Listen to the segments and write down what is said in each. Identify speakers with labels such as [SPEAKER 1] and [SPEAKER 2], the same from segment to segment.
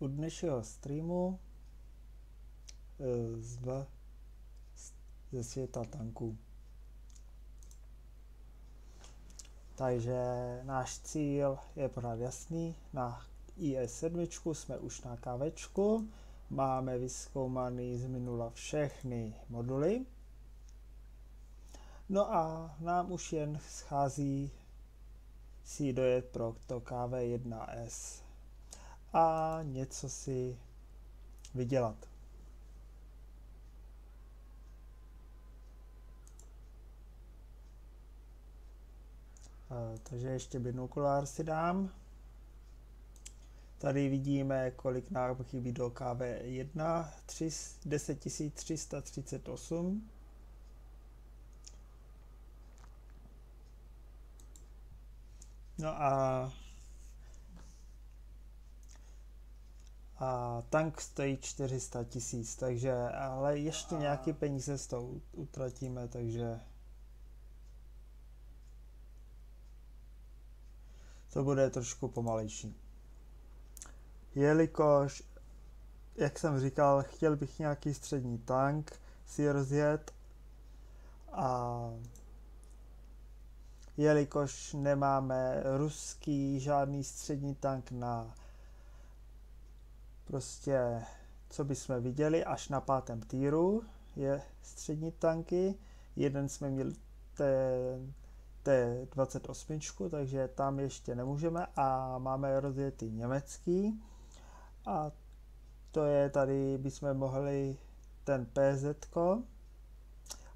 [SPEAKER 1] u dnešního streamu eh, z, ze světa tanků. Takže náš cíl je pořád jasný. Na IS-7 jsme už na kavečku. Máme vyskoumaný z minula všechny moduly. No a nám už jen schází si dojet pro to KV1S a něco si vydělat. Takže ještě binokulár si dám. Tady vidíme, kolik nám chybí do KV1, 10 338. No a a tank stojí 400 tisíc, takže ale ještě nějaký peníze z toho utratíme, takže to bude trošku pomalejší. Jelikož, jak jsem říkal, chtěl bych nějaký střední tank si rozjet a jelikož nemáme ruský žádný střední tank na prostě, co bychom viděli, až na pátém týru je střední tanky. Jeden jsme měli ten T28, takže tam ještě nemůžeme a máme rozjetý německý a to je tady, bychom mohli ten PZ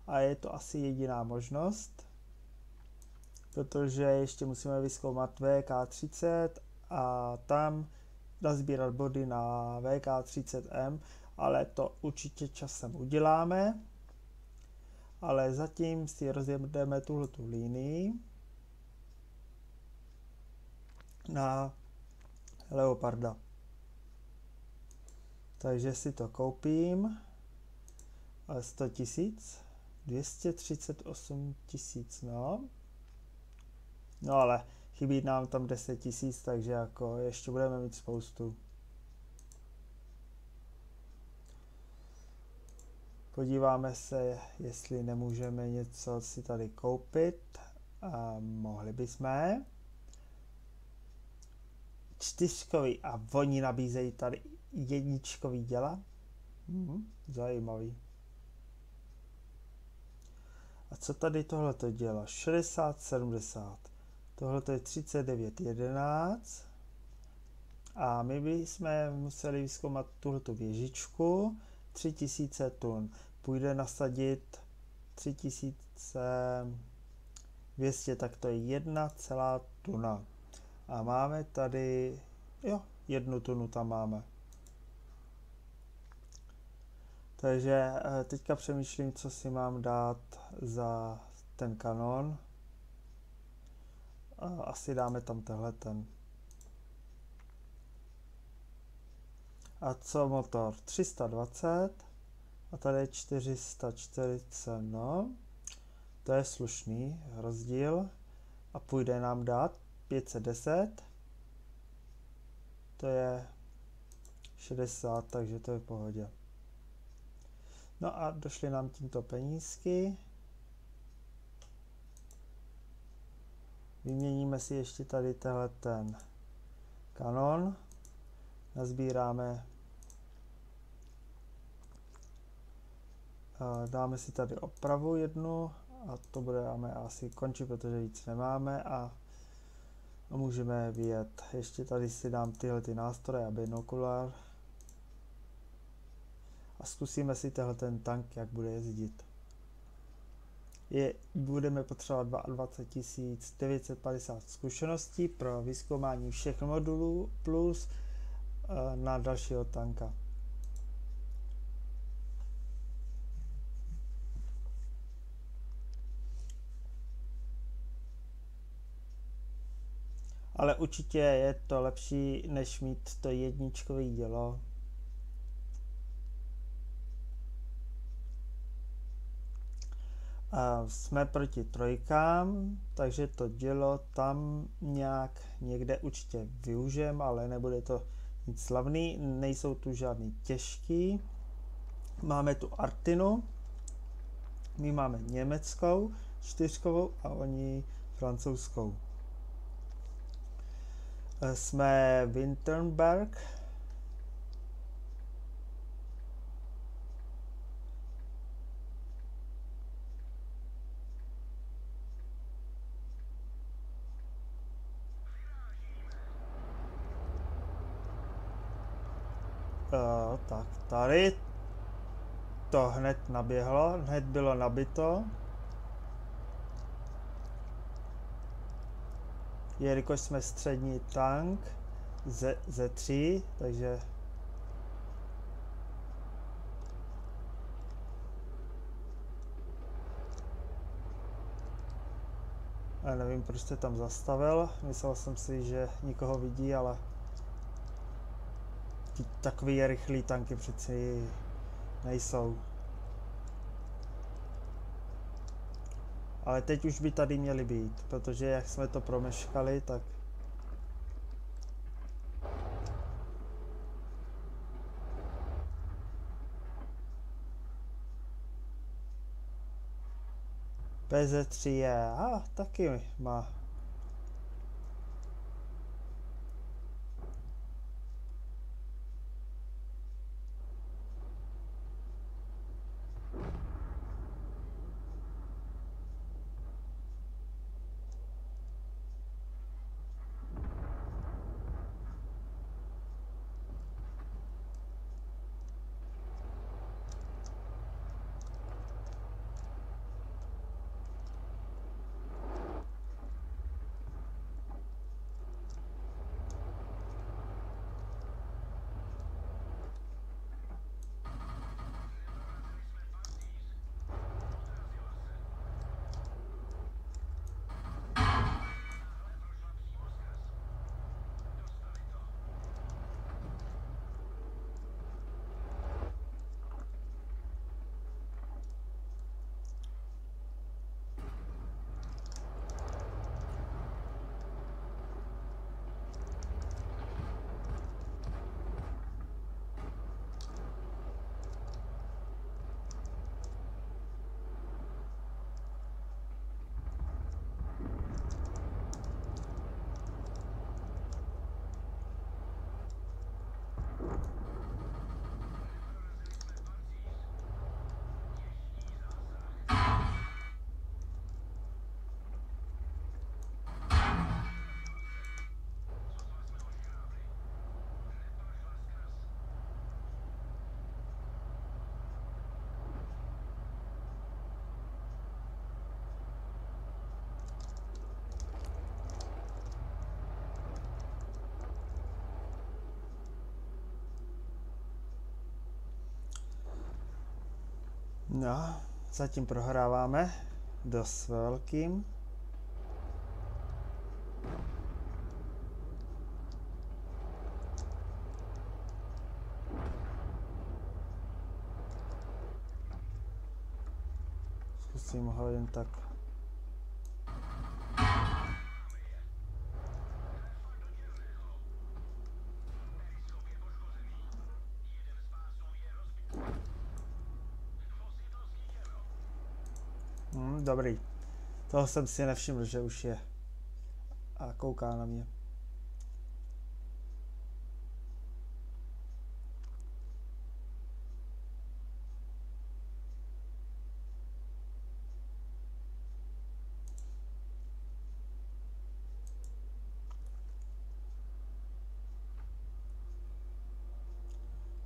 [SPEAKER 1] a je to asi jediná možnost, protože ještě musíme vyskoumat VK30 a tam nazbírat body na VK30M, ale to určitě časem uděláme. Ale zatím si rozjedeme tuhle tu linii na Leoparda. Takže si to koupím. 100 tisíc. 238 tisíc, no. No ale chybí nám tam 10 tisíc, takže jako ještě budeme mít spoustu. Podíváme se, jestli nemůžeme něco si tady koupit. A mohli bychom. Čtyřkový a oni nabízejí tady jedničkový děla. Hmm, zajímavý. A co tady tohleto dělá? 60, 70. Tohle je 39, 11. A my bychom museli vyzkoumat tuhletu věžičku. 3000 tun. Půjde nasadit 3200, tak to je jedna celá tuna. A máme tady, jo, jednu tunu tam máme. Takže eh, teďka přemýšlím, co si mám dát za ten kanon. Asi dáme tam tenhle ten. A co motor? 320 a tady je 440, no. To je slušný rozdíl. A půjde nám dát 510. To je 60, takže to je v pohodě. No a došly nám tímto penízky. Vyměníme si ještě tady tenhle ten kanon. Nazbíráme. Dáme si tady opravu jednu a to budeme asi končit, protože víc nemáme a můžeme vyjet. Ještě tady si dám tyhle ty nástroje a binokulár a zkusíme si tenhle ten tank, jak bude jezdit. Je, budeme potřebovat 22 950 zkušeností pro vyskoumání všech modulů plus uh, na dalšího tanka. Ale určitě je to lepší, než mít to jedničkové dělo, A jsme proti trojkám, takže to dělo tam nějak někde určitě využijem, ale nebude to nic slavný, nejsou tu žádný těžký. Máme tu Artinu, my máme německou čtyřkovou a oni francouzskou. Eh, jsme Winternberg, Uh, tak tady to hned naběhlo, hned bylo nabito. Jelikož jsme střední tank ze, ze 3, takže Já nevím, proč jste tam zastavil. Myslel jsem si, že nikoho vidí, ale takový rychlý tanky přeci nejsou. Ale teď už by tady měli být, protože jak jsme to promeškali, tak PZ3 je, a taky má No, zatím prohráváme dost velkým. Zkusím ho jen tak dobrý. Toho jsem si nevšiml, že už je. A kouká na mě.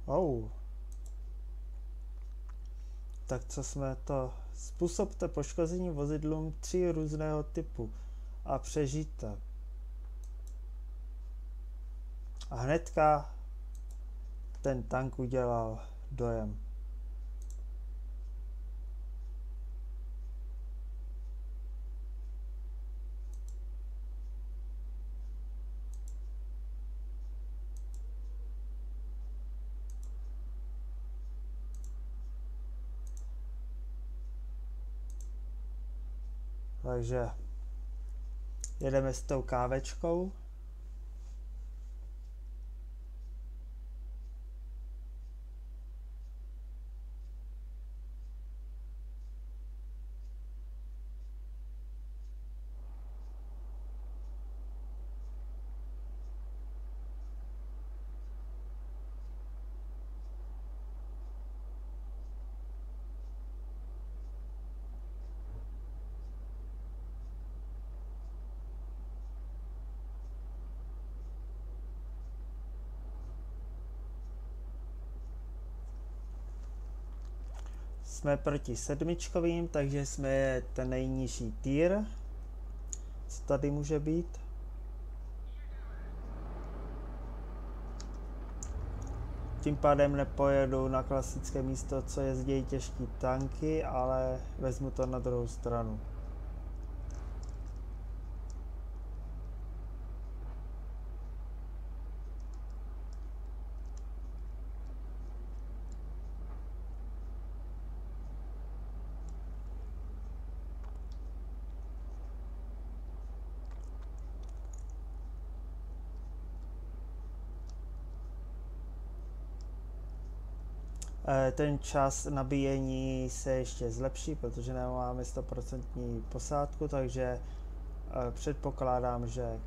[SPEAKER 1] Oh. Tak co jsme to Způsobte poškození vozidlům tří různého typu a přežijte. A hnedka ten tank udělal dojem. Takže jedeme s tou kávečkou. Jsme proti sedmičkovým, takže jsme ten nejnižší tier. Co tady může být? Tím pádem nepojedu na klasické místo, co jezdí těžký tanky, ale vezmu to na druhou stranu. Ten čas nabíjení se ještě zlepší, protože nemáme 100% posádku, takže eh, předpokládám, že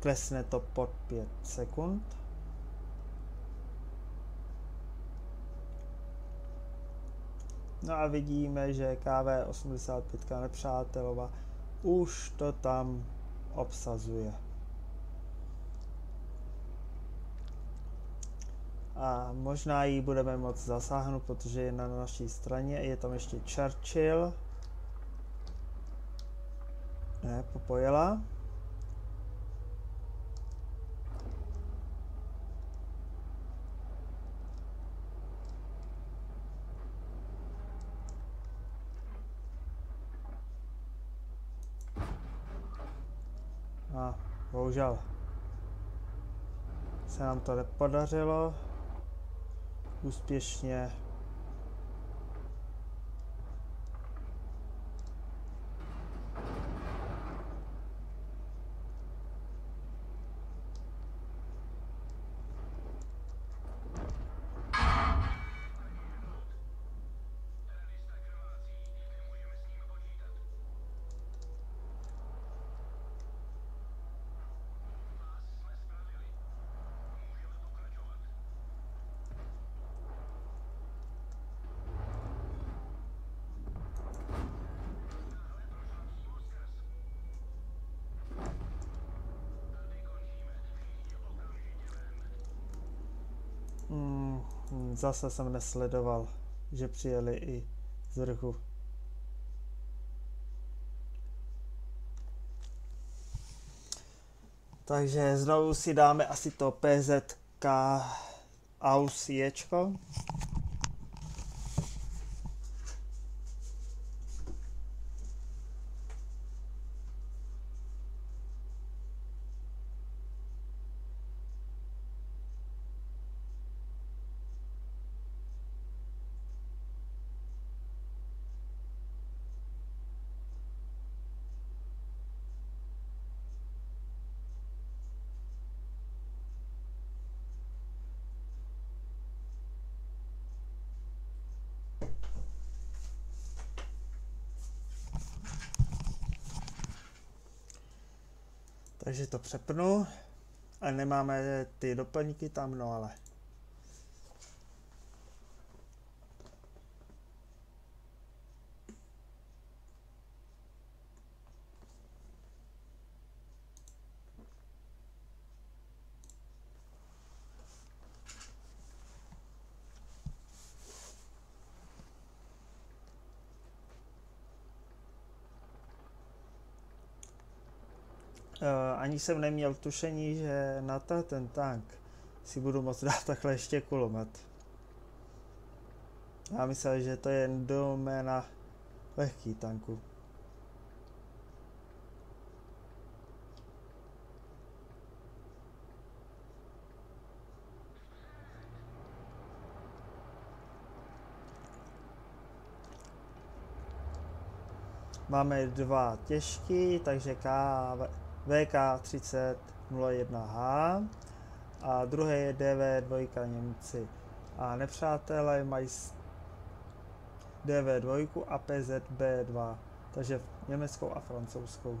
[SPEAKER 1] klesne to pod 5 sekund. No a vidíme, že KV85 nepřátelova už to tam obsazuje. A možná ji budeme moct zasáhnout, protože je na naší straně. Je tam ještě Churchill. Ne, popojela. A bohužel se nám to nepodařilo úspěšně zase jsem nesledoval, že přijeli i z vrchu. Takže znovu si dáme asi to PZK AUS ječko. Takže to přepnu. A nemáme ty doplňky tam, no ale Uh, ani jsem neměl tušení, že na to, ten tank si budu moct dát takhle ještě kulomet. Já myslel, že to je doména lehký tanku. Máme dva těžký, takže KV VK3001H a druhé je DV2 Němci. A nepřátelé mají DV2 a PZB2, takže německou a francouzskou.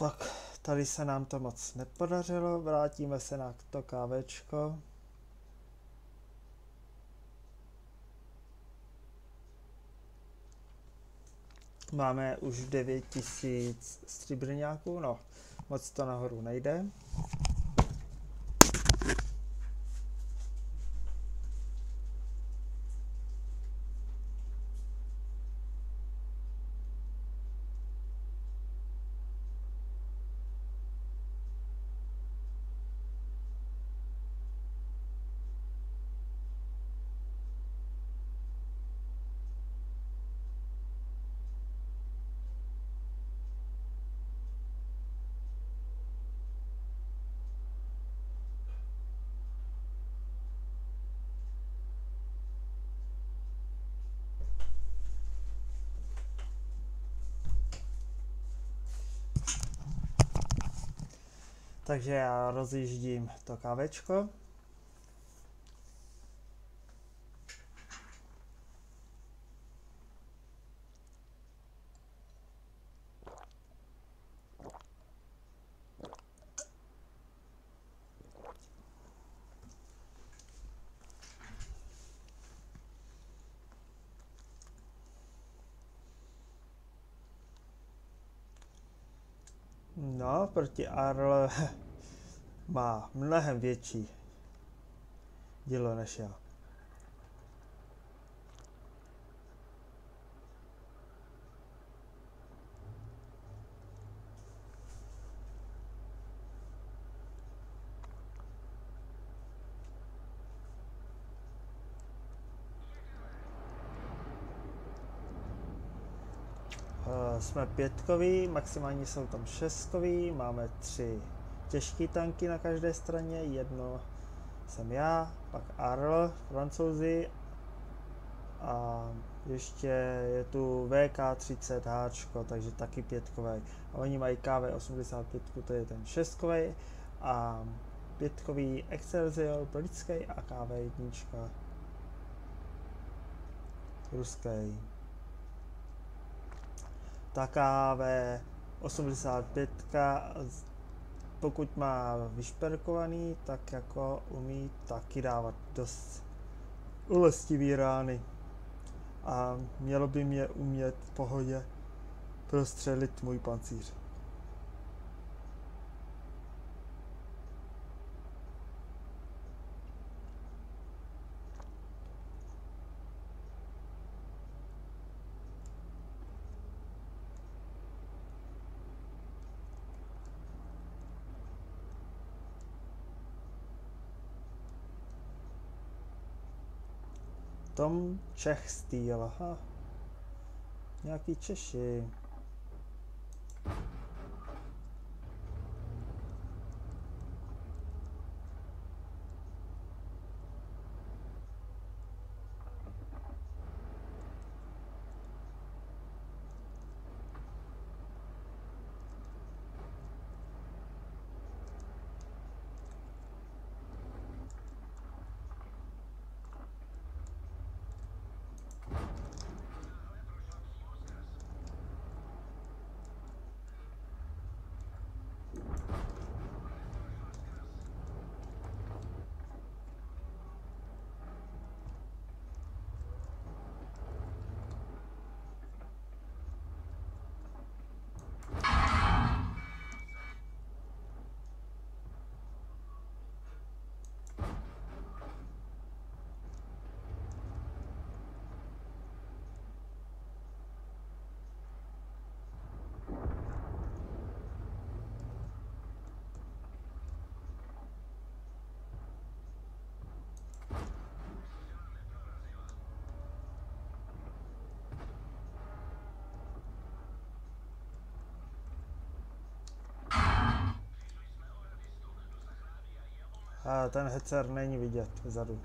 [SPEAKER 1] Tak tady se nám to moc nepodařilo, vrátíme se na to kávečko. Máme už 9000 stříbrňáků, no moc to nahoru nejde. Takže já rozjíždím to kávečko. No, proti Arl má mnohem větší dílo než já. Jsme pětkoví, maximálně jsou tam šestkoví, máme tři těžké tanky na každé straně, jedno jsem já, pak Arl, francouzi a ještě je tu VK30H, takže taky pětkové. A oni mají KV85, to je ten šestkový a pětkový Excelsior britský a KV1 ruský. Ta KV85 pokud má vyšperkovaný, tak jako umí taky dávat dost ulestivý rány. A mělo by mě umět v pohodě prostřelit můj pancíř. Tom Čech Steel, aha. Nějaký Češi. A ten hecer není vidět vzadu.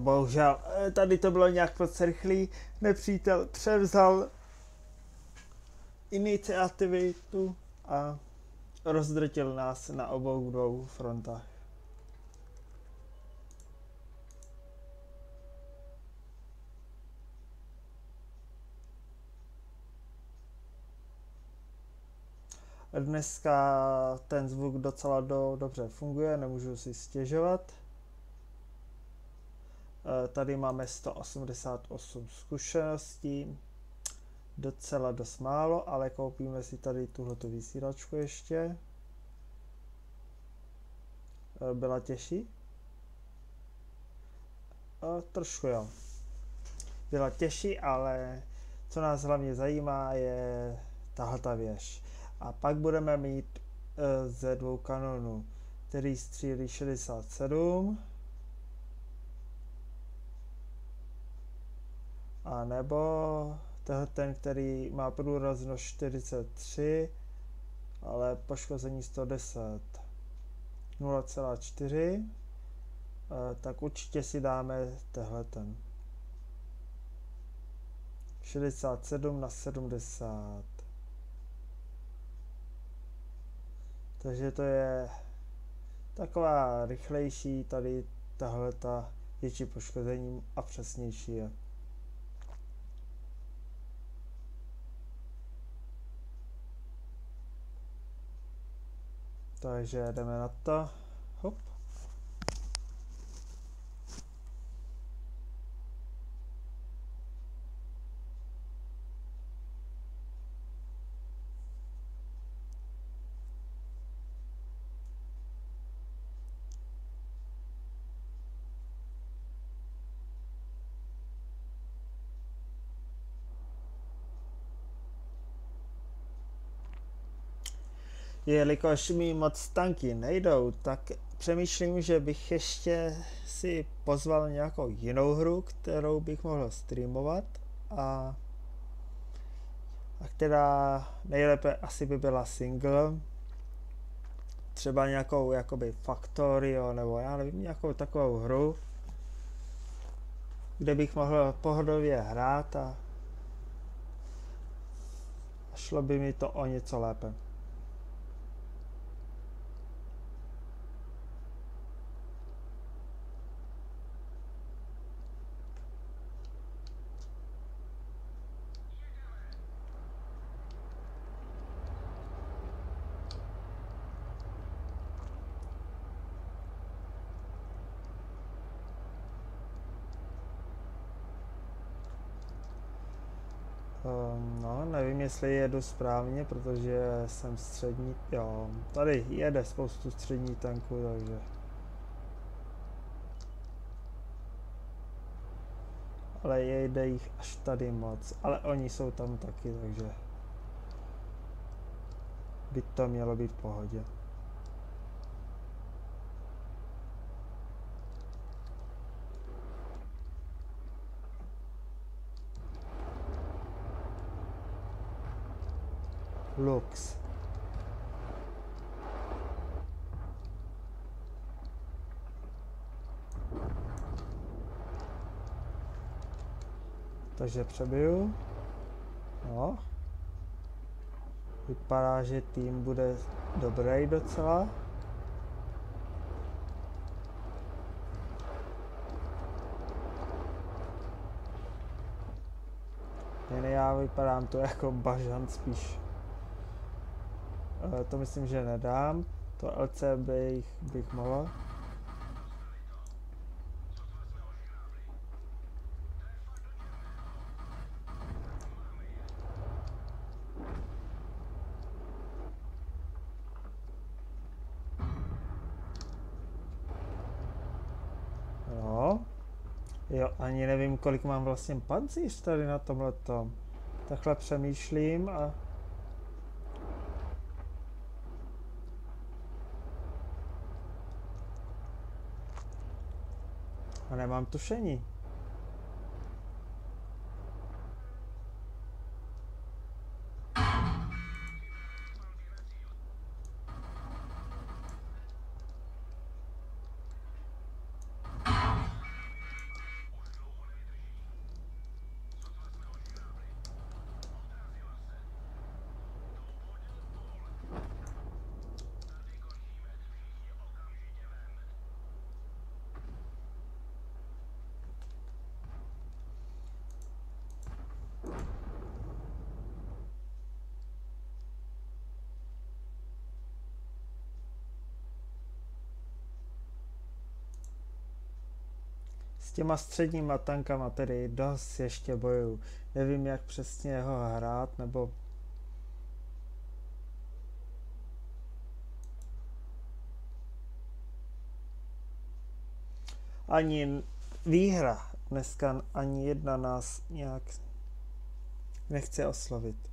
[SPEAKER 1] Bohužel, eh, tady to bylo nějak moc rychlý. Nepřítel převzal iniciativitu a rozdrtil nás na obou dvou frontách. Dneska ten zvuk docela do, dobře funguje, nemůžu si stěžovat. E, tady máme 188 zkušeností, docela dost málo, ale koupíme si tady tuhletu vysílačku ještě. E, byla těžší? E, trošku jo. Byla těžší, ale co nás hlavně zajímá je tahle ta věž. A pak budeme mít ze dvou kanonů, který střílí 67 a nebo ten, který má průraznost 43, ale poškození 110 0,4, tak určitě si dáme tehle ten. 67 na 70. Takže to je taková rychlejší, tady tahle ta větší poškození a přesnější je. Takže jdeme na to. Hop. Jelikož mi moc tanky nejdou, tak přemýšlím, že bych ještě si pozval nějakou jinou hru, kterou bych mohl streamovat a, a která nejlépe asi by byla single, třeba nějakou jakoby Factorio nebo já nevím, nějakou takovou hru, kde bych mohl pohodově hrát a šlo by mi to o něco lépe. Jestli jedu správně, protože jsem střední, jo, tady jede spoustu střední tanků, takže... Ale jede jich až tady moc, ale oni jsou tam taky, takže... By to mělo být v pohodě. Lux. Takže přebiju. No. Vypadá, že tým bude dobrý docela. Jen já vypadám to jako bažant spíš. Eh, to myslím, že nedám. To LC bych, bych mohl. Jo. Jo, ani nevím, kolik mám vlastně pancíř tady na tomhle tom. Takhle přemýšlím a nemám tušení. Těma středníma tankama tedy dost ještě bojuju. Nevím, jak přesně ho hrát, nebo ani výhra dneska ani jedna nás nějak nechce oslovit.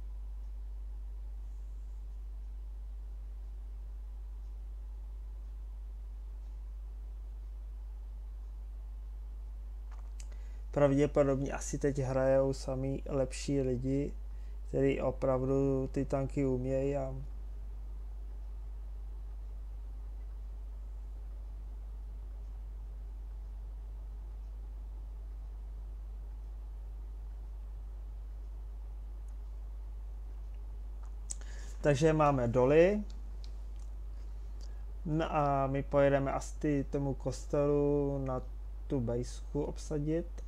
[SPEAKER 1] Pravděpodobně asi teď hrajou sami lepší lidi, kteří opravdu ty tanky umějí a Takže máme doly. No a my pojedeme asi tomu kostelu na tu bejsku obsadit.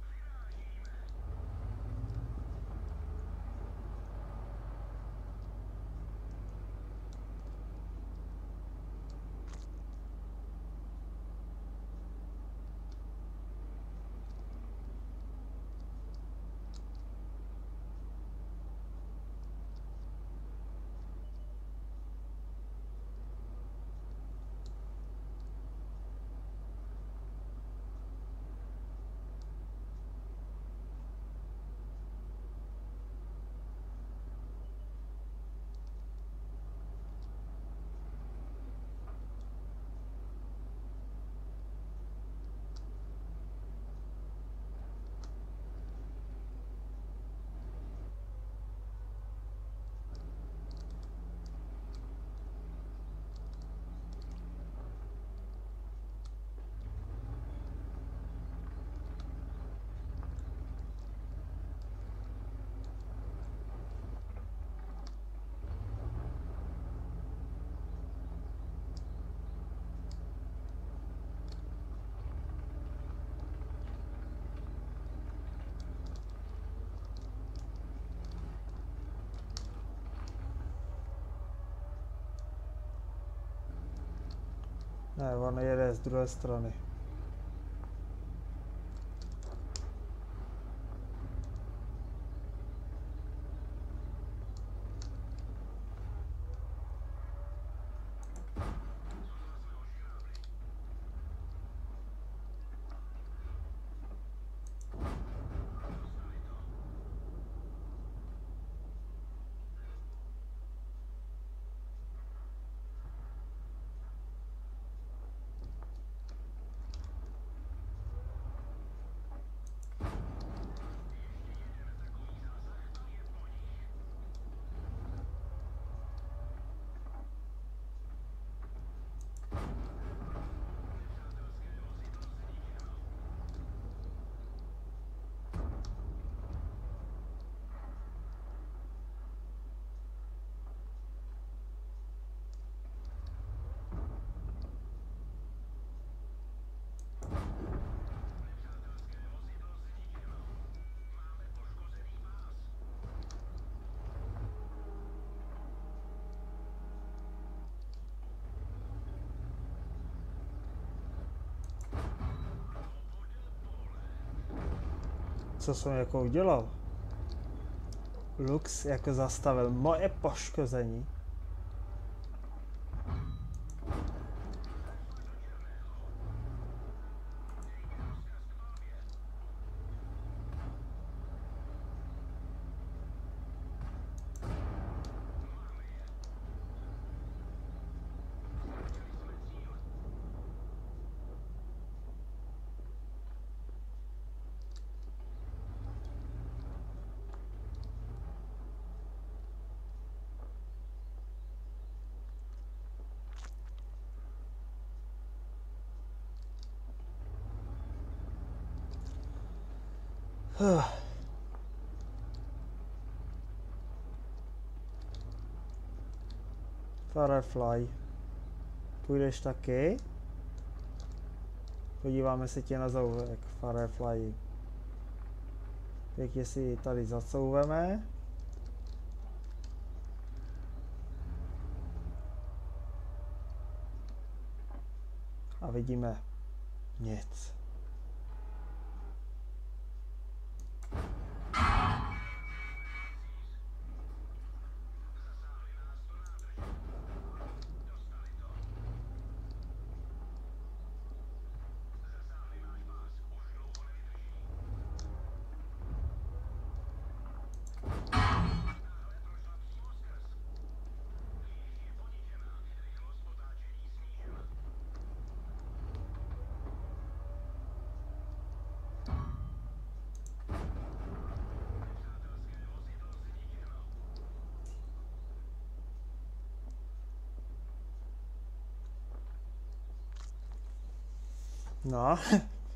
[SPEAKER 1] Ne, on jede z druhé strany. Co jsem jako udělal. Lux jako zastavil moje poškození. Firefly. Půjdeš taky? Podíváme se tě na zouvek, Firefly. Pěkně si tady zacouveme. A vidíme nic. No,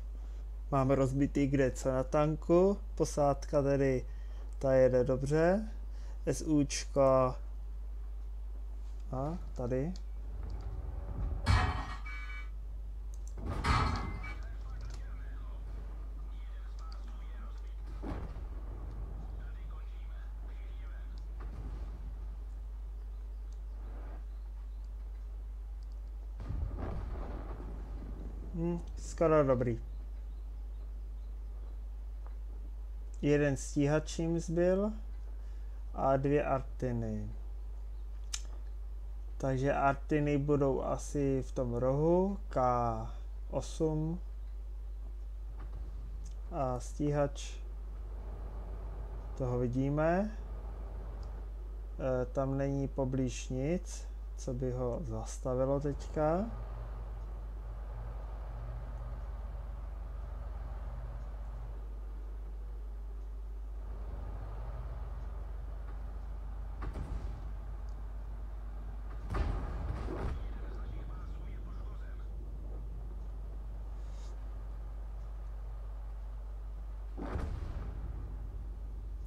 [SPEAKER 1] máme rozbitý kde co na tanku, posádka tedy ta jede dobře, SUčko a tady Hmm, skoro dobrý. Jeden stíhač jim zbyl a dvě artiny. Takže artiny budou asi v tom rohu K8 a stíhač toho vidíme. E, tam není poblíž nic, co by ho zastavilo teďka.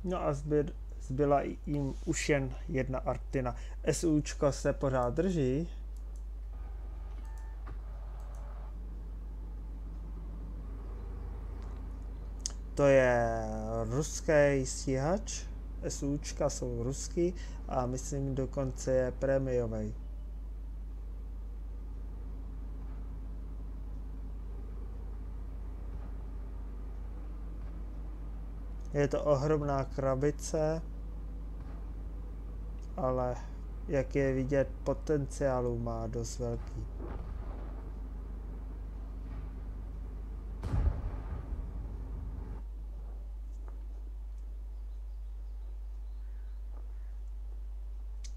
[SPEAKER 1] No a zbyl, zbyla jim už jen jedna Artina. SUčko se pořád drží. To je ruský stíhač. SUčka jsou ruský a myslím dokonce je prémiový. Je to ohromná krabice, ale jak je vidět, potenciálu má dost velký.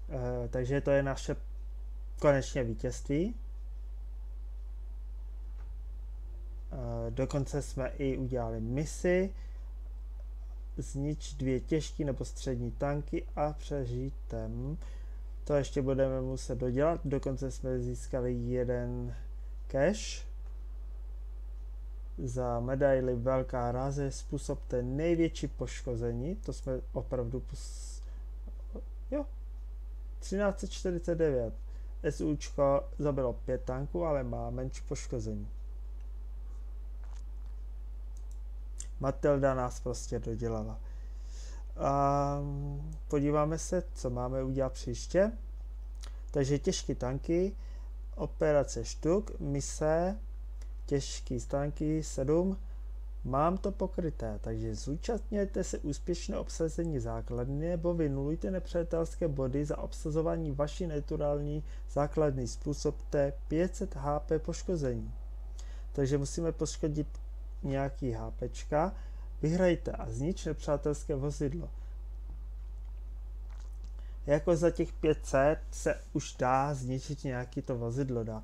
[SPEAKER 1] E, takže to je naše konečně vítězství. E, dokonce jsme i udělali misi znič dvě těžké nebo střední tanky a přežitem. To ještě budeme muset dodělat, dokonce jsme získali jeden cash. Za medaily Velká ráze způsobte největší poškození, to jsme opravdu pos... jo, 1349. SUčko zabilo pět tanků, ale má menší poškození. Matilda nás prostě dodělala. A podíváme se, co máme udělat příště. Takže těžké tanky, operace štuk, mise, těžké tanky 7, mám to pokryté, takže zúčastněte se úspěšné obsazení základny nebo vynulujte nepřátelské body za obsazování vaší naturální základny. Způsobte 500 HP poškození. Takže musíme poškodit nějaký HPčka, vyhrajte a znič nepřátelské vozidlo. Jako za těch 500 se už dá zničit nějaký to vozidlo, dá.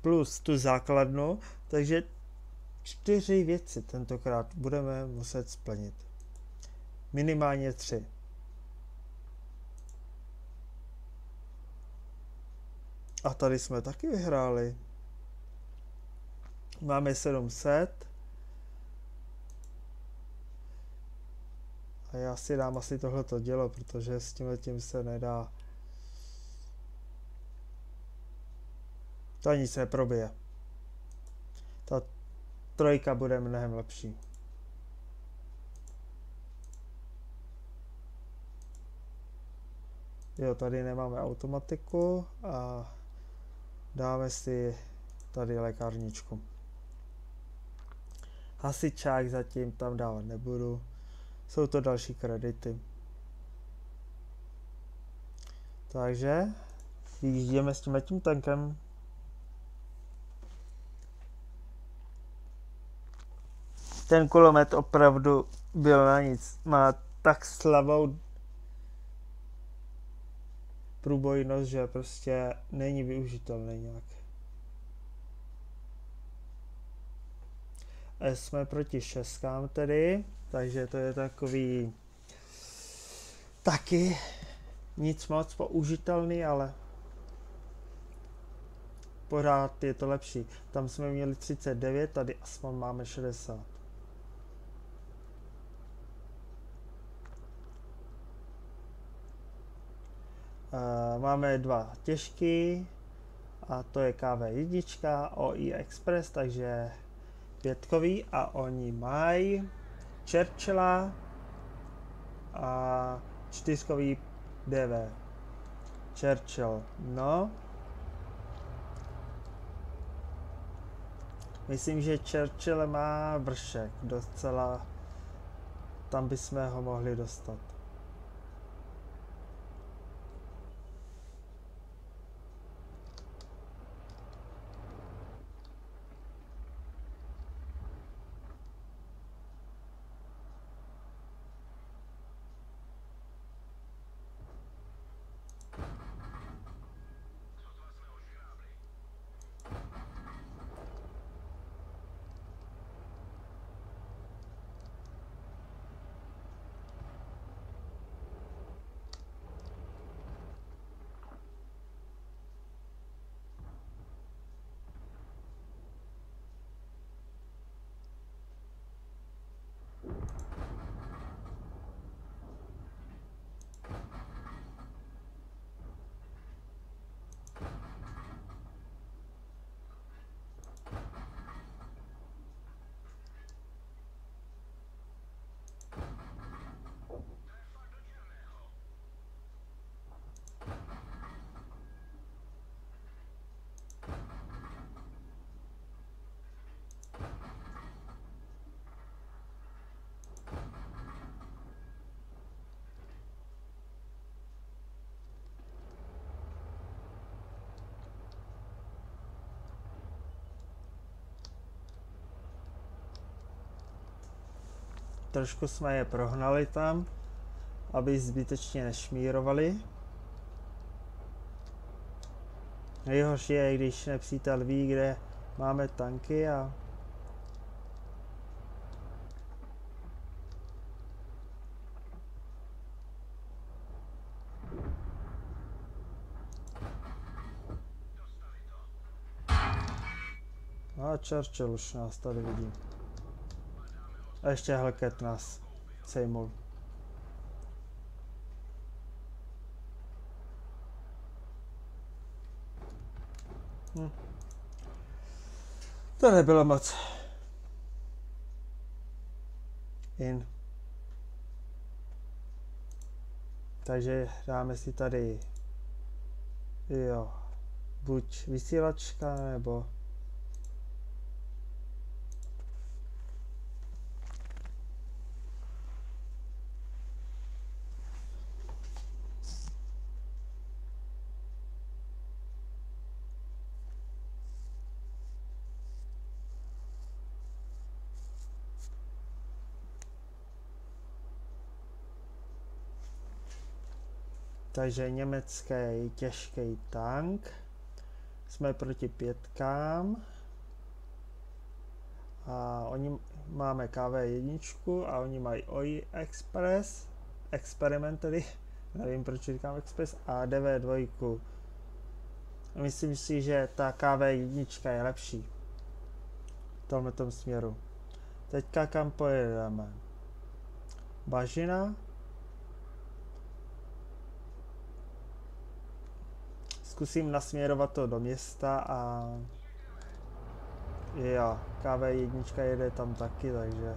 [SPEAKER 1] Plus tu základnu, takže čtyři věci tentokrát budeme muset splnit. Minimálně tři. A tady jsme taky vyhráli. Máme 700. A já si dám asi tohleto dělo, protože s tím tím se nedá. To nic neprobije. Ta trojka bude mnohem lepší. Jo, tady nemáme automatiku a dáme si tady lékárničku. Hasičák zatím tam dávat nebudu. Jsou to další kredity. Takže jdeme s tím tím tankem. Ten kulomet opravdu byl na nic. Má tak slavou průbojnost, že prostě není využitelný nějak. Jsme proti šestkám tedy. Takže to je takový taky nic moc použitelný, ale pořád je to lepší. Tam jsme měli 39, tady aspoň máme 60. Uh, máme dva těžký a to je KV1, OI Express, takže pětkový a oni mají Churchilla a čtyřkový DV. Churchill, no. Myslím, že Churchill má vršek docela, tam bychom ho mohli dostat. Trošku jsme je prohnali tam, aby zbytečně nešmírovali. Nejhorší je, když nepřítel ví, kde máme tanky a A Churchill už nás tady vidím. A ještě Hellcat nás sejmul. Hm. To nebylo moc. In. Takže dáme si tady jo, buď vysílačka nebo Takže německý těžký tank. Jsme proti pětkám. A oni máme KV1 a oni mají OI Express, Experiment tedy, nevím proč říkám Express, a DV2. Myslím si, že ta KV1 je lepší v tomto směru. Teďka kam pojedeme? Bažina, zkusím nasměrovat to do města a jo, KV1 jede tam taky, takže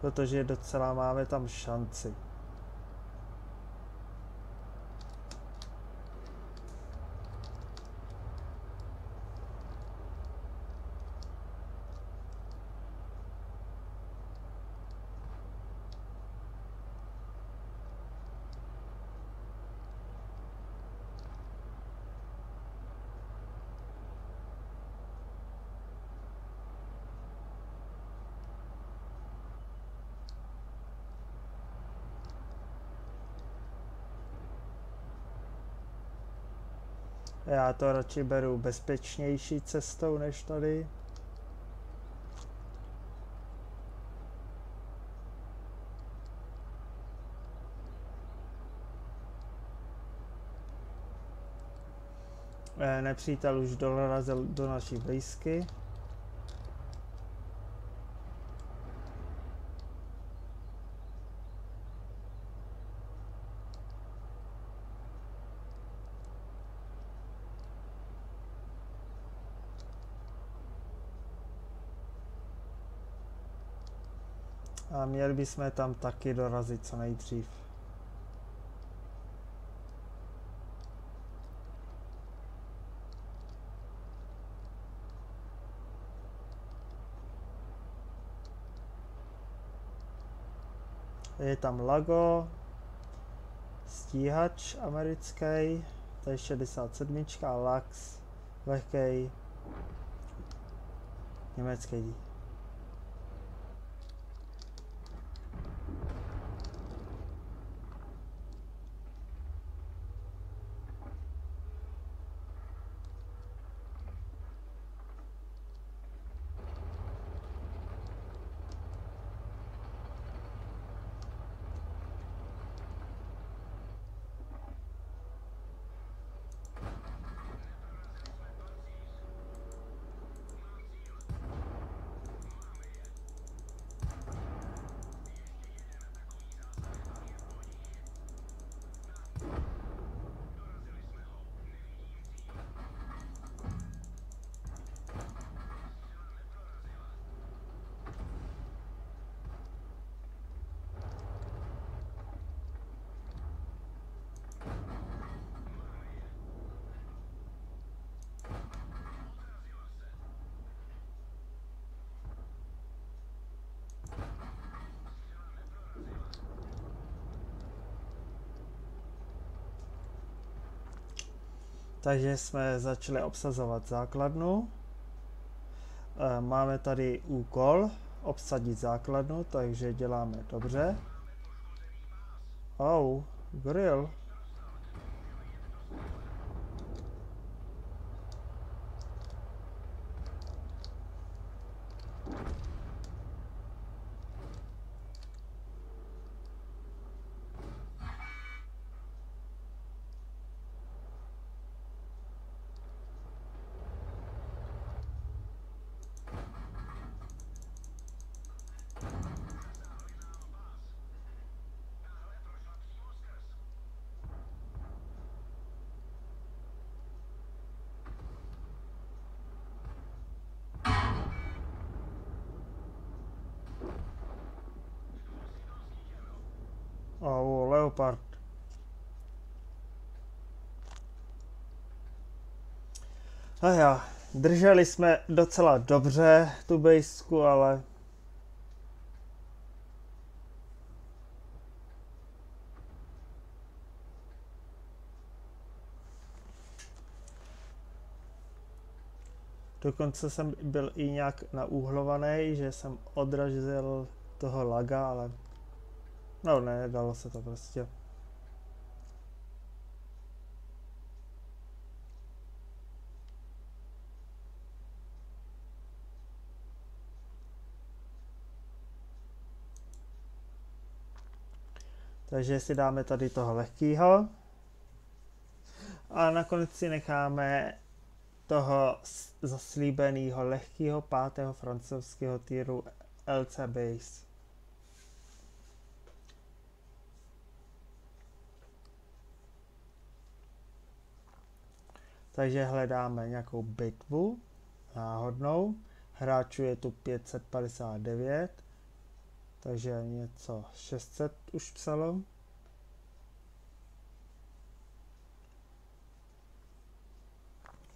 [SPEAKER 1] protože docela máme tam šanci. Já to radši beru bezpečnější cestou než tady. Eh, nepřítel už dorazil do naší blízky. A měli bychom tam taky dorazit co nejdřív. Je tam Lago, stíhač americký, to je 67, Lax, lehký, německý. Takže jsme začali obsazovat základnu. E, máme tady úkol obsadit základnu, takže děláme dobře. Oh, grill. Oh, Leopard. A já, drželi jsme docela dobře tu bejsku, ale Dokonce jsem byl i nějak naúhlovaný, že jsem odrazil toho laga, ale No ne, dalo se to prostě. Takže si dáme tady toho lehkýho. A nakonec si necháme toho zaslíbeného lehkého pátého francouzského týru LC Base. Takže hledáme nějakou bitvu náhodnou. Hráčů je tu 559, takže něco 600 už psalo.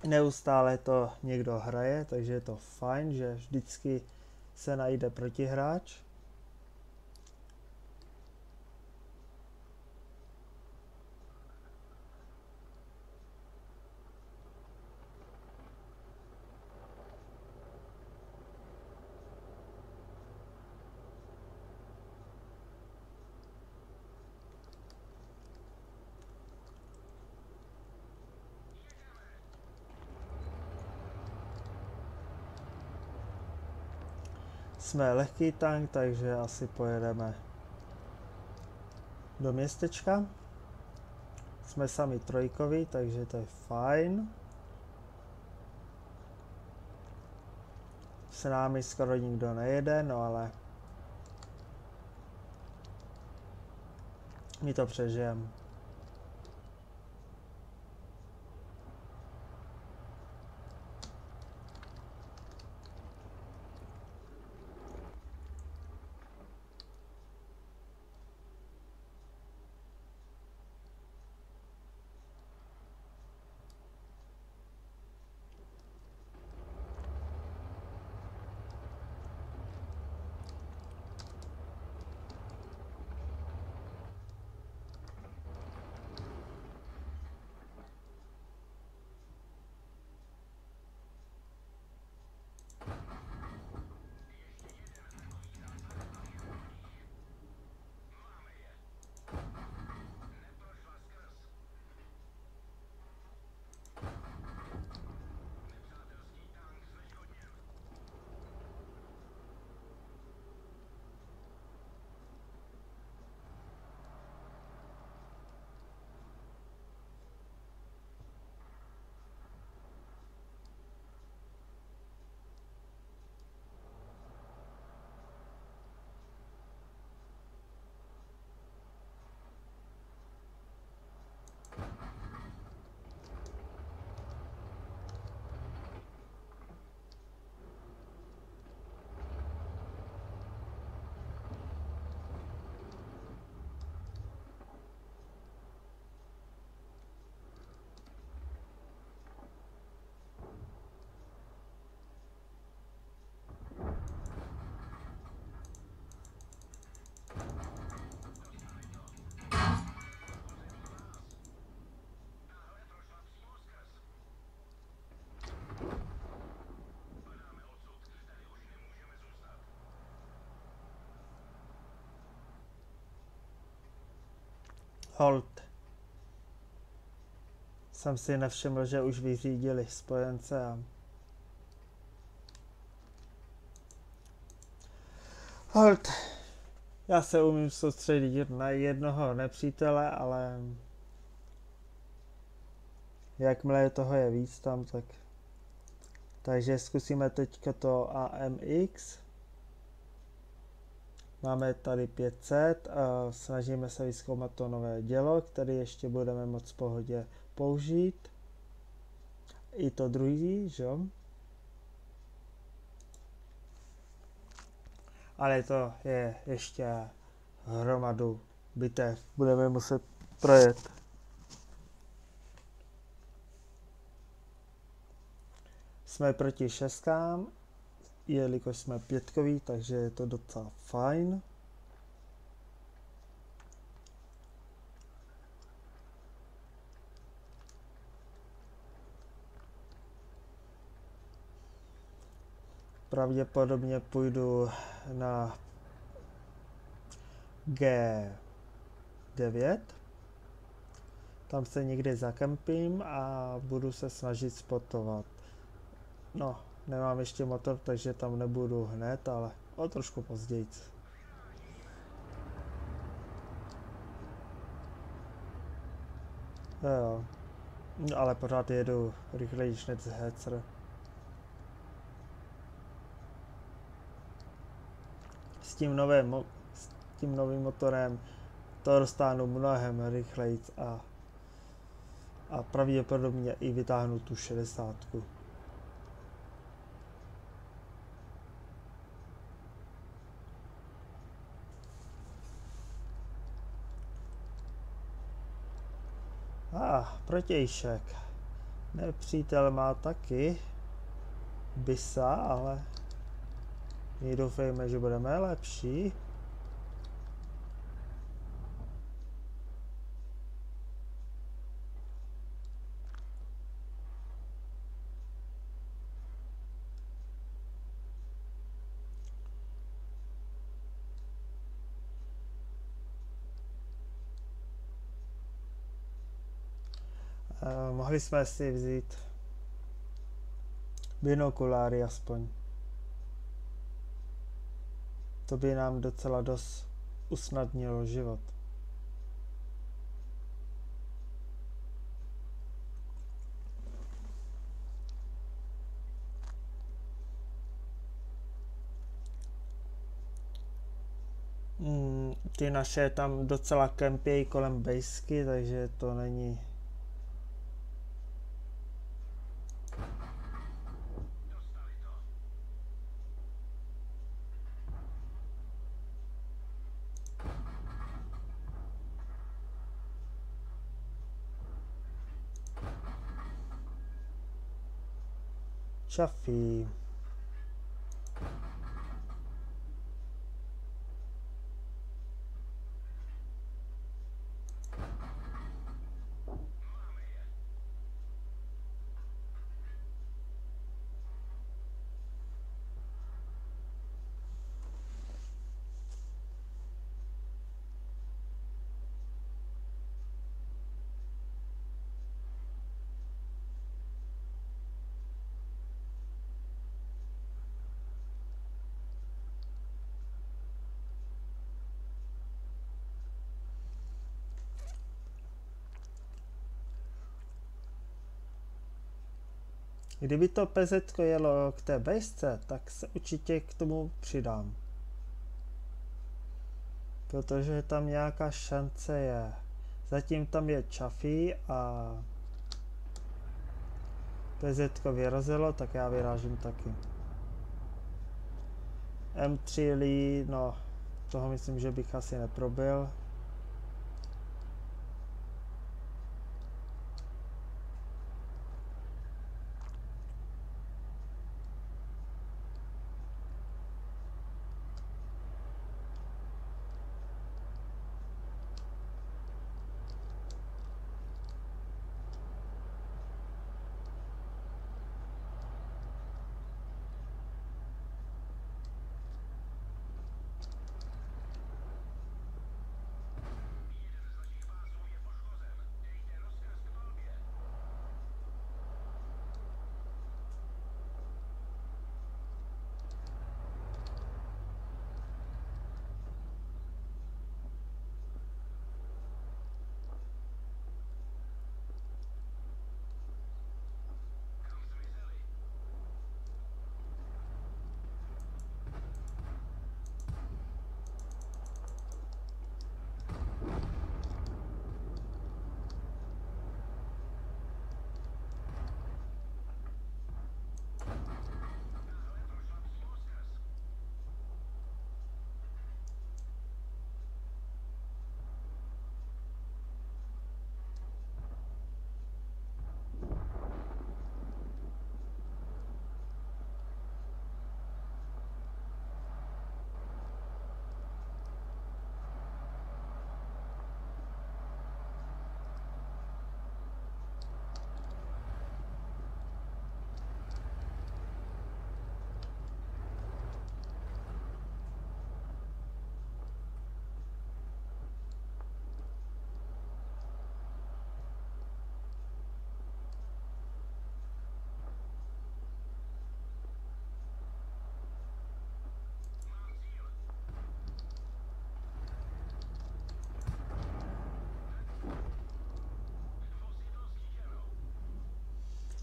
[SPEAKER 1] Neustále to někdo hraje, takže je to fajn, že vždycky se najde protihráč. jsme lehký tank, takže asi pojedeme do městečka. Jsme sami trojkoví, takže to je fajn. S námi skoro nikdo nejede, no ale my to přežijeme. Hold. Jsem si nevšiml, že už vyřídili spojence a... Hold. Já se umím soustředit na jednoho nepřítele, ale... Jakmile toho je víc tam, tak... Takže zkusíme teďka to AMX. Máme tady 500 a snažíme se vyzkoumat to nové dělo, které ještě budeme moc v pohodě použít. I to druhý, že jo? Ale to je ještě hromadu bitev. Budeme muset projet. Jsme proti šestkám jelikož jsme pětkoví, takže je to docela fajn. Pravděpodobně půjdu na G9. Tam se někdy zakempím a budu se snažit spotovat. No, Nemám ještě motor, takže tam nebudu hned, ale o trošku později. Jo, no, ale pořád jedu rychleji než Hecer. S tím, novým, s tím novým motorem to dostanu mnohem rychleji a, a pravděpodobně i vytáhnu tu 60. Ah, protějšek. Nepřítel má taky bisa, ale my doufejme, že budeme lepší. mohli jsme si vzít binokuláry aspoň. To by nám docela dost usnadnilo život. Hmm, ty naše tam docela kempějí kolem bejsky, takže to není Chaffee. Kdyby to PZ jelo k té bejsce, tak se určitě k tomu přidám. Protože tam nějaká šance je. Zatím tam je Chaffee a PZ vyrazilo, tak já vyrážím taky. M3 Lee, no, toho myslím, že bych asi neprobil.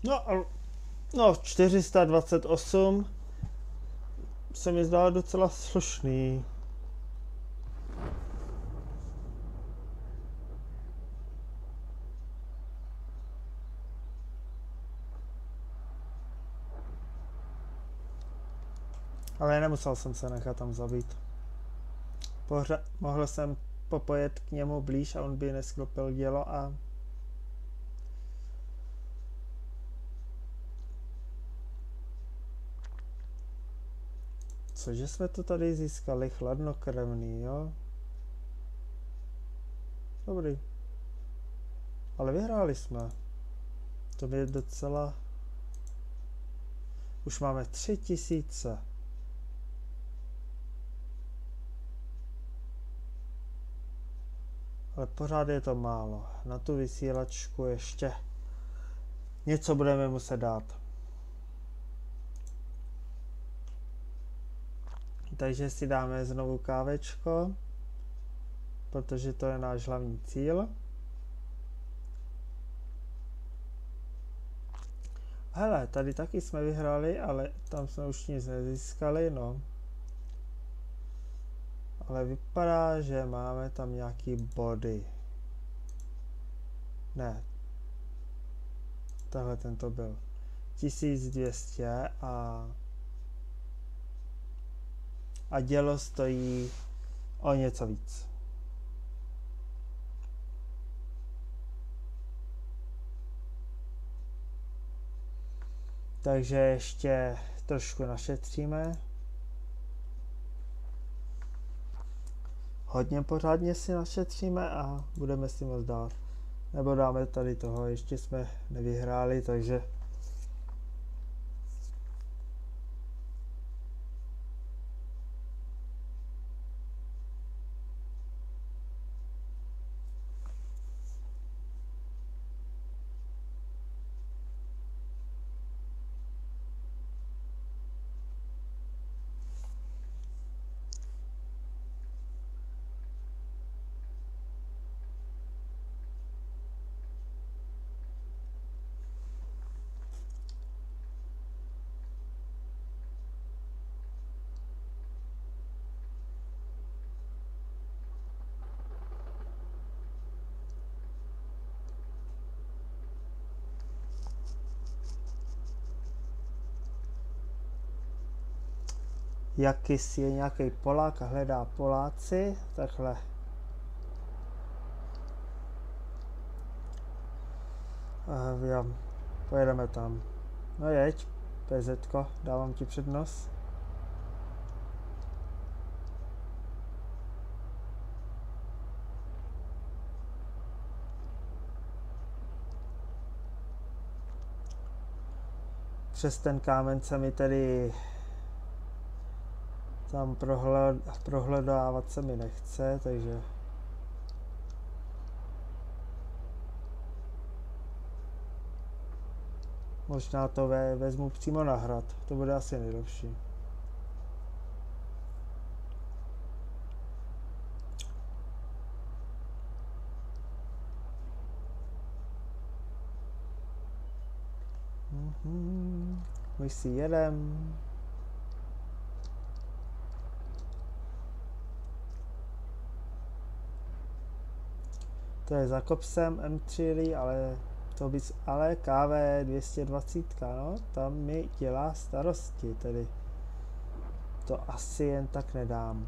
[SPEAKER 1] No, no 428 se mi zdá docela slušný. Ale nemusel jsem se nechat tam zabít. Pohře- mohl jsem popojet k němu blíž a on by nesklopil dělo a Cože jsme to tady získali? Chladnokrevný, jo? Dobrý. Ale vyhráli jsme. To je docela... Už máme tři tisíce. Ale pořád je to málo. Na tu vysílačku ještě něco budeme muset dát. Takže si dáme znovu kávečko, protože to je náš hlavní cíl. Hele, tady taky jsme vyhráli, ale tam jsme už nic nezískali, no. Ale vypadá, že máme tam nějaký body. Ne. Tahle tento byl. 1200 a a dělo stojí o něco víc. Takže ještě trošku našetříme. Hodně pořádně si našetříme a budeme si moc dát. Nebo dáme tady toho, ještě jsme nevyhráli, takže Jakis je nějaký Polák hledá Poláci, takhle. A já, pojedeme tam. No jeď, PZ, dávám ti přednost. Přes ten kámen se mi tedy tam prohled, prohledávat se mi nechce, takže možná to ve, vezmu přímo na hrad, to bude asi nejlepší. My si jedem. To je za kopsem M3, ale to bys, ale KV 220, no, tam mi dělá starosti, tedy to asi jen tak nedám.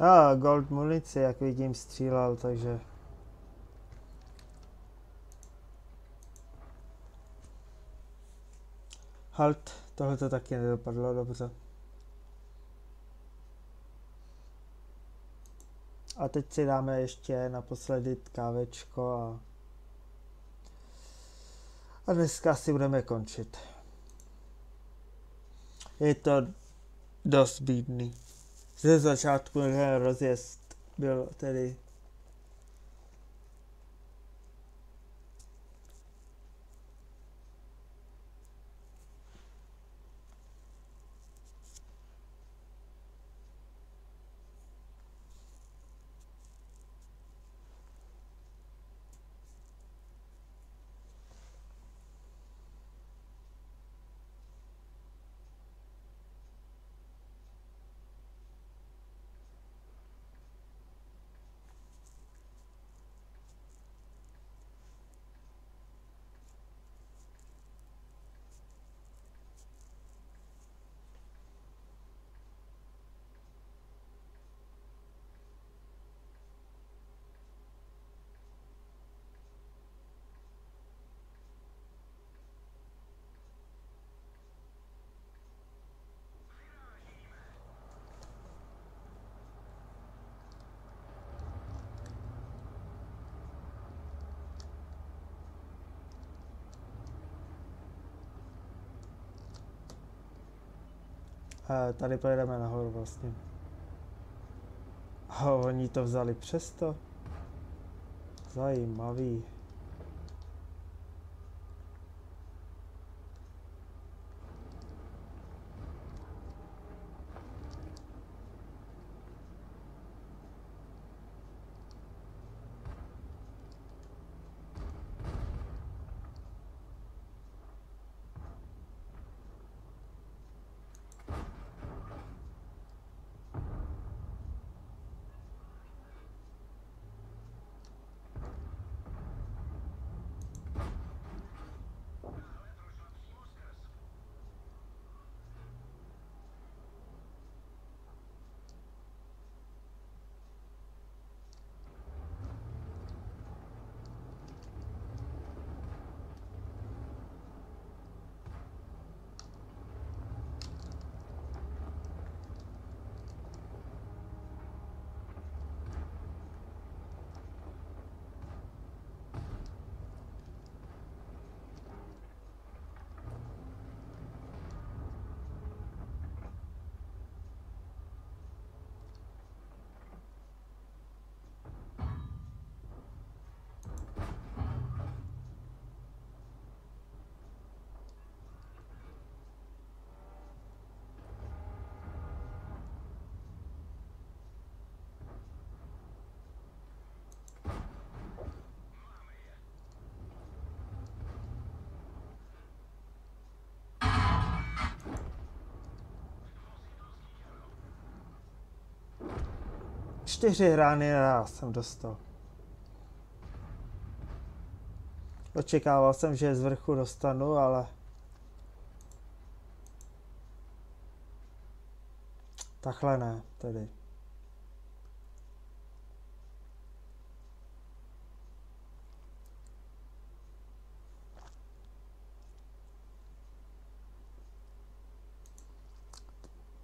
[SPEAKER 1] A gold munici, jak vidím, střílel, takže... Halt, tohle to taky nedopadlo dobře. A teď si dáme ještě naposledy kávečko a... A dneska si budeme končit. Je to dost bídný ze začátku ten rozjezd byl tedy He, tady pojedeme nahoru vlastně. A oni to vzali přesto. Zajímavý. Čtyři rány já jsem dostal. Očekával jsem, že z vrchu dostanu, ale... Takhle ne, tedy.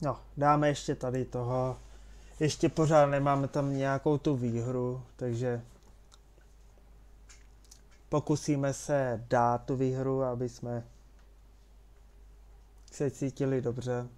[SPEAKER 1] No, dáme ještě tady toho ještě pořád nemáme tam nějakou tu výhru, takže pokusíme se dát tu výhru, aby jsme se cítili dobře.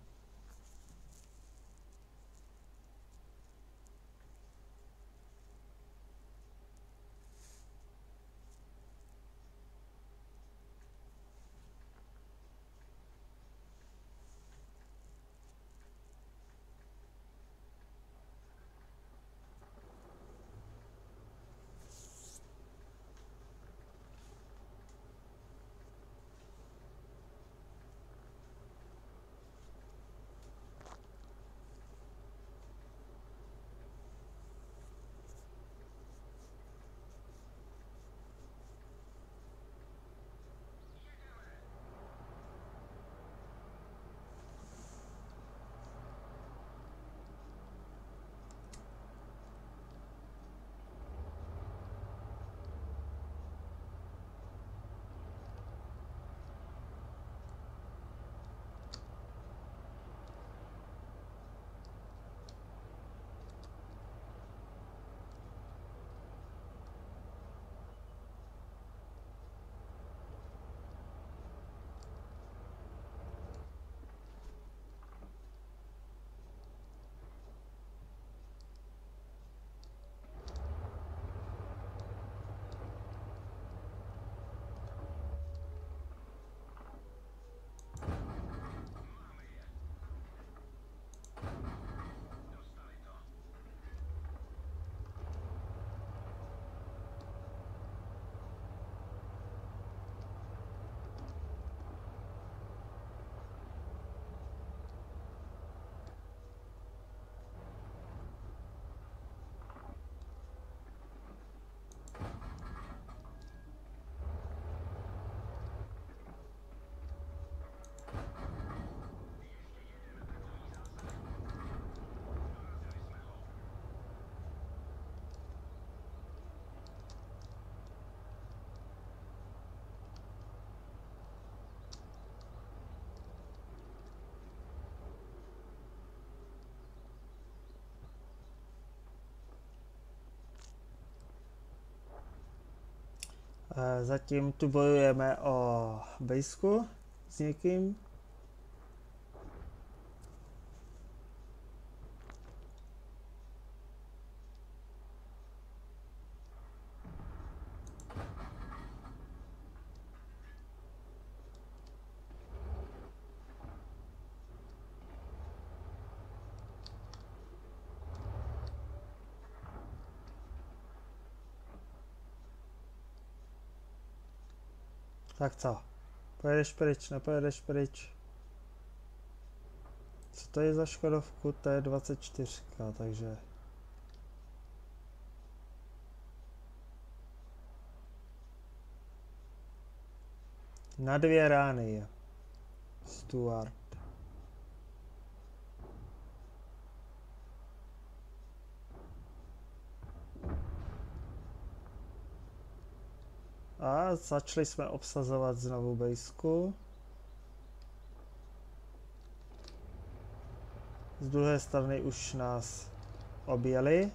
[SPEAKER 1] Zatím tu bojujeme o bejsku s někým. Tak co? Pojedeš pryč, nepojedeš pryč. Co to je za Škodovku? To je 24, takže... Na dvě rány je. Stuart. A začali jsme obsazovat znovu bejsku. Z druhé strany už nás objeli.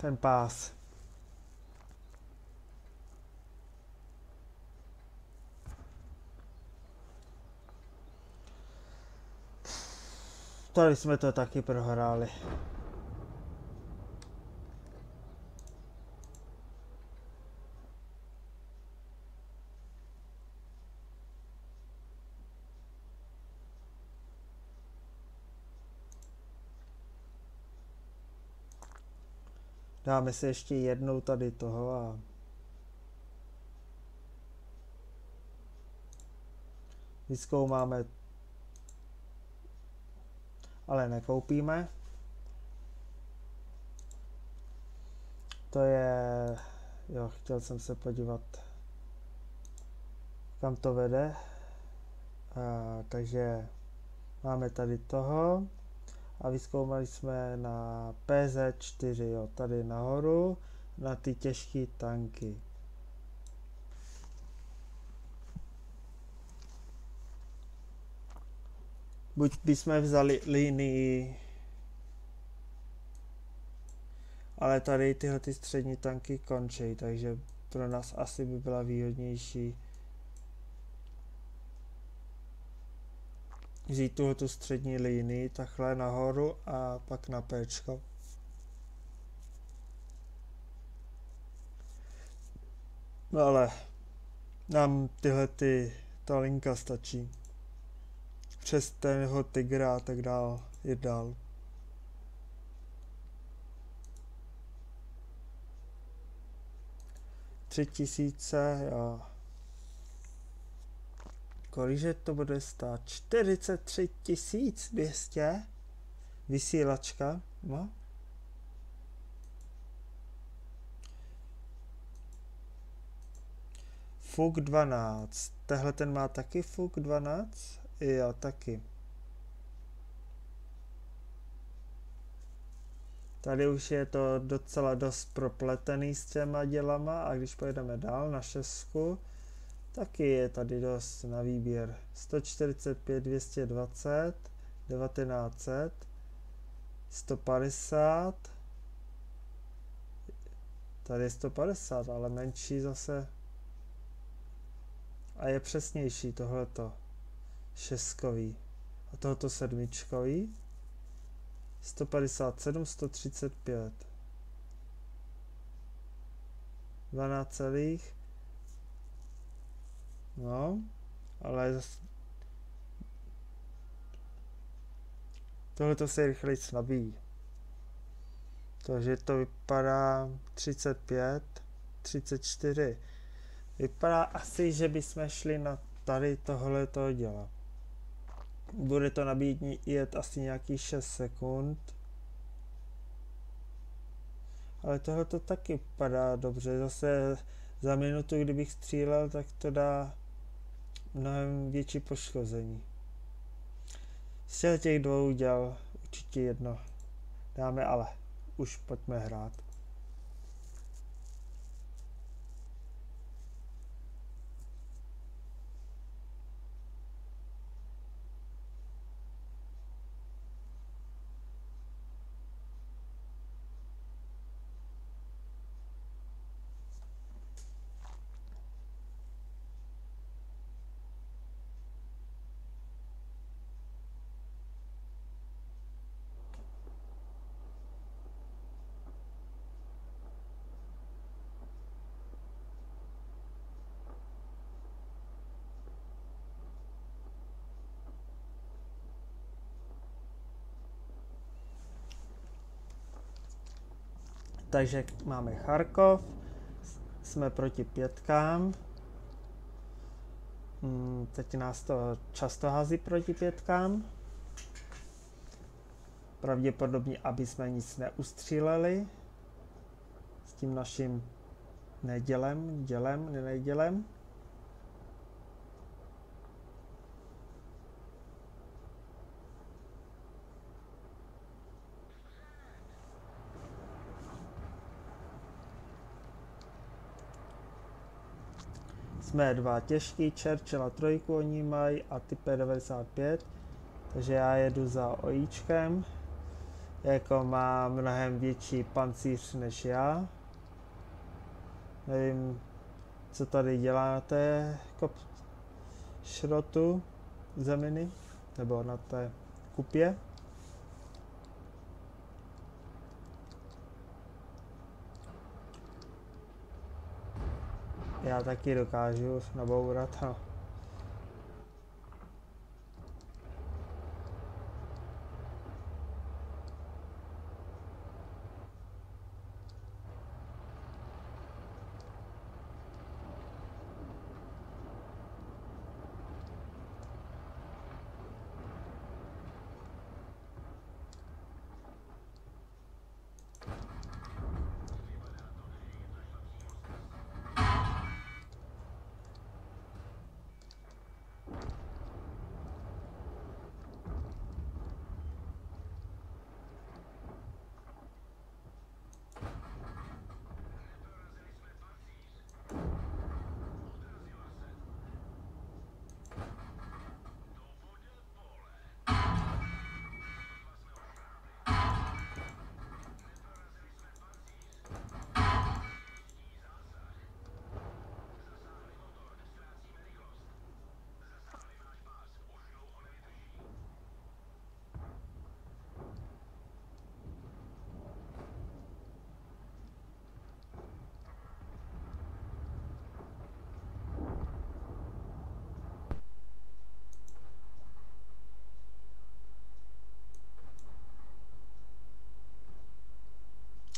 [SPEAKER 1] Ten pás. Tady jsme to taky prohráli. Dáme si ještě jednou tady toho a vyzkoumáme, ale nekoupíme. To je, jo, chtěl jsem se podívat, kam to vede. A, takže máme tady toho a vyzkoumali jsme na PZ4, jo, tady nahoru, na ty těžké tanky. Buď bychom vzali linii, ale tady tyhle ty střední tanky končí, takže pro nás asi by byla výhodnější vzít tuhle tu střední linii takhle nahoru a pak na P. No ale nám tyhle ty, ta linka stačí. Přes tenho tygra a tak dál, je dál. Tři tisíce, jo. Kolikže to bude stát? 43 200? Vysílačka, no. FUK 12. Tehle ten má taky FUK 12? Jo, taky. Tady už je to docela dost propletený s těma dělama a když pojedeme dál na šestku, Taky je tady dost na výběr. 145, 220, 1900, 150, tady je 150, ale menší zase. A je přesnější tohleto. Šestkový. A tohoto sedmičkový. 157, 135. 12 celých No, ale zase... Tohle to se rychleji nabíjí. Takže to vypadá 35, 34. Vypadá asi, že bychom šli na tady tohle to dělat. Bude to nabíjení jet asi nějaký 6 sekund. Ale tohle to taky vypadá dobře. Zase za minutu, kdybych střílel, tak to dá mnohem větší poškození. Z těch dvou udělal určitě jedno. Dáme ale. Už pojďme hrát. Takže máme Charkov, jsme proti pětkám. Hmm, teď nás to často hází proti pětkám. Pravděpodobně, aby jsme nic neustříleli s tím naším nedělem, dělem, nedělem. Jsme dva těžký, Churchill a trojku oni mají a typ 95 takže já jedu za ojíčkem, jako má mnohem větší pancíř než já. Nevím, co tady dělá na té kop šrotu zeminy, nebo na té kupě. Já taky dokážu nabourat, no.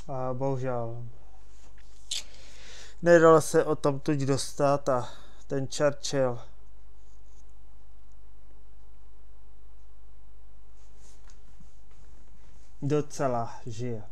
[SPEAKER 1] A bohužel nedalo se o tom tuď dostat a ten Churchill docela žije.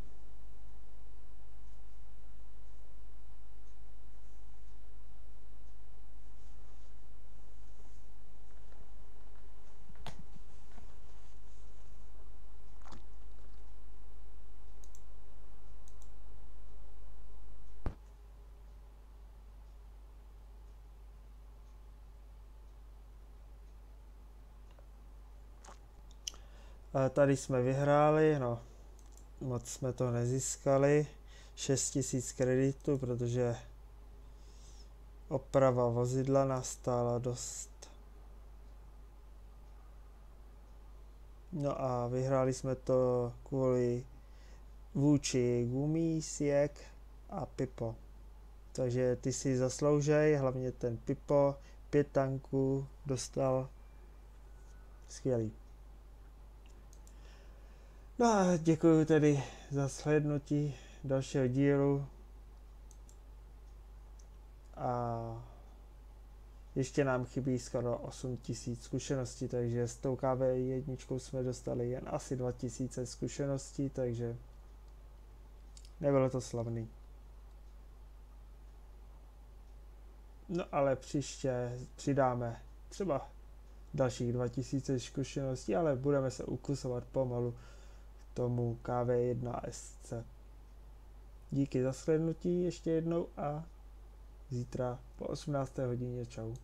[SPEAKER 1] Tady jsme vyhráli, no moc jsme to nezískali. 6000 kreditů, protože oprava vozidla nastála dost. No a vyhráli jsme to kvůli vůči Gumí, Siek a Pipo. Takže ty si zasloužej, hlavně ten Pipo, pět tanků dostal skvělý. No a děkuji tedy za slednutí dalšího dílu. A ještě nám chybí skoro 8000 zkušeností, takže s tou KV jedničkou jsme dostali jen asi 2000 zkušeností, takže nebylo to slavný. No ale příště přidáme třeba dalších 2000 zkušeností, ale budeme se ukusovat pomalu tomu KV1SC. Díky za slednutí ještě jednou a zítra po 18. hodině čau.